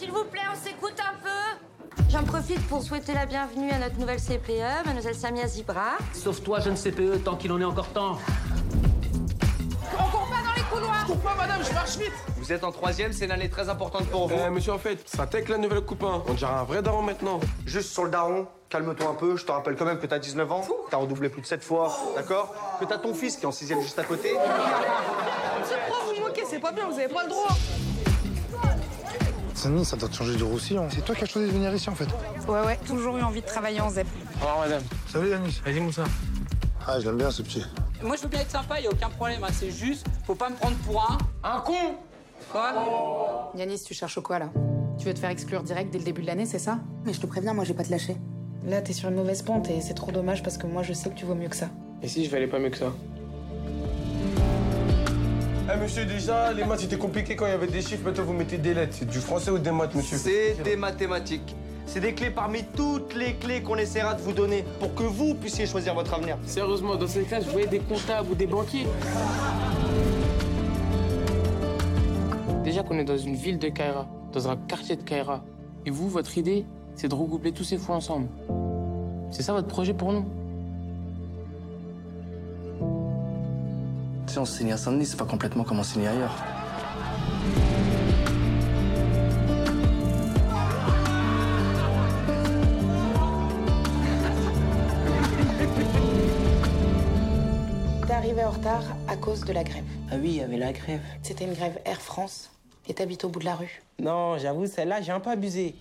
S'il vous plaît, on s'écoute un peu. J'en profite pour souhaiter la bienvenue à notre nouvelle CPE, mademoiselle Samia Zibra. Sauf toi, jeune CPE, tant qu'il en est encore temps. On court pas dans les couloirs Pourquoi, madame, je marche vite Vous êtes en troisième, c'est une année très importante pour vous. Eh, monsieur, en fait, ça tech la nouvelle coupe, hein. On dirait un vrai daron maintenant. Juste sur le daron, calme-toi un peu. Je te rappelle quand même que t'as 19 ans, t'as redoublé plus de 7 fois, d'accord? Que t'as ton fils qui est en sixième juste à côté. Monsieur le prof, vous vous moquez, c'est pas bien, vous avez pas le droit. Ça doit te changer de roussillon. C'est toi qui as choisi de venir ici en fait. Ouais, ouais, toujours eu envie de travailler en ZEP. Au revoir, madame. Salut Yanis. Vas-y, Moussa. Ah, je l'aime bien ce petit. Moi, je veux bien être sympa, y a aucun problème. hein. C'est juste, faut pas me prendre pour un. Un con Quoi? Yanis, tu cherches quoi là? Tu veux te faire exclure direct dès le début de l'année, c'est ça? Mais je te préviens, moi, je vais pas te lâcher. Là, t'es sur une mauvaise pente et c'est trop dommage parce que moi, je sais que tu vaux mieux que ça. Et si je vais aller pas mieux que ça? Eh, monsieur, déjà, les maths, c'était compliqué quand il y avait des chiffres. Maintenant, vous mettez des lettres. C'est du français ou des maths, monsieur? C'est des mathématiques. C'est des clés parmi toutes les clés qu'on essaiera de vous donner pour que vous puissiez choisir votre avenir. Sérieusement, dans cette classe, je voyais des comptables ou des banquiers. Déjà qu'on est dans une ville de Kaira, dans un quartier de Kaira, et vous, votre idée, c'est de regrouper tous ces fous ensemble. C'est ça votre projet pour nous? Si on signe à Saint-Denis, c'est pas complètement comme on signe ailleurs. T'es arrivé en retard à cause de la grève. Ah oui, il y avait la grève. C'était une grève Air France et t'habites au bout de la rue. Non, j'avoue, celle-là, j'ai un peu abusé.